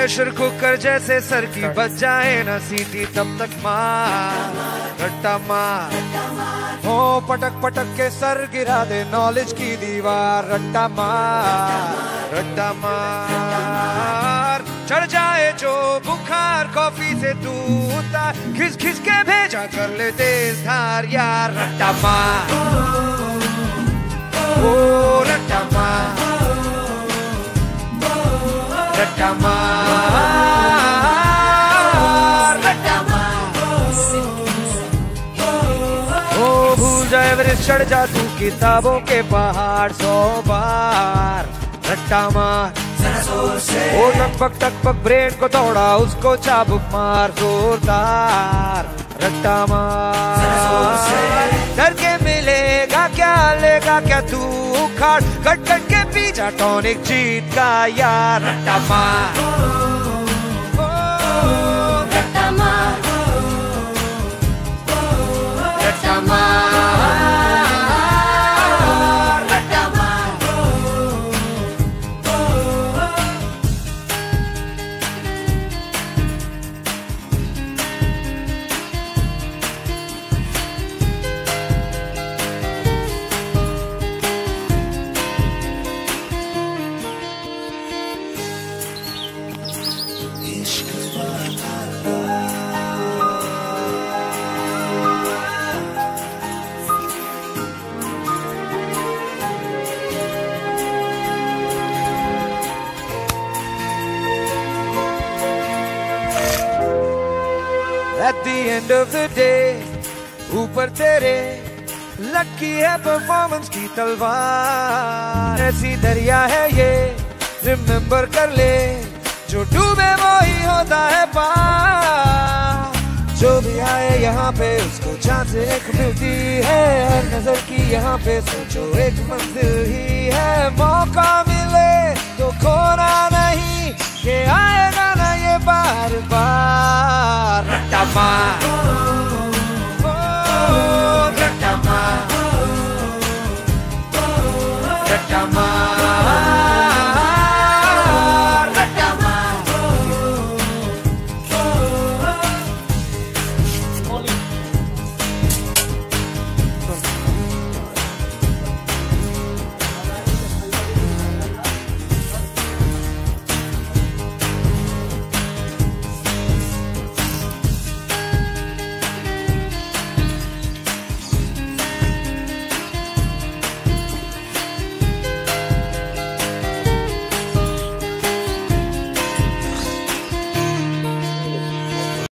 Pressure cooker जैसे sir की बच जाए ना सीटी तब तक मार रट्टा मार। हो पटक पटक के सर गिरा दे नॉलेज की दीवार रट्टा मार रट्टा मार। चढ़ जाए जो बुखार कॉफ़ी से तू उतार खिस खिस के भेजा कर ले तेज धार यार रट्टा मार। ओ रट्टा मार। रट्टा मार। चढ़ जा तू किताबों के पहाड़ सौ बार। रट्टा मार। ओ टकपक टकपक ब्रेन को तोड़ा उसको चाबुक मार, जोरदार। रट्टा मार। डर के मिलेगा क्या, लेगा क्या तू उखाड़। कट कट के पीछा, टॉनिक जीत का यार। रट्टा मार। At the end of the day, ऊपर तेरे लकी है परफॉर्मेंस की तलवार ऐसी दरिया है ये रिमेम्बर कर ले जो डूबे वो ही होता है पार जो भी आए यहाँ पे उसको चांस एक मिलती है हर नज़र की यहाँ पे सोचो एक मंजिल ही है Cama. Oh,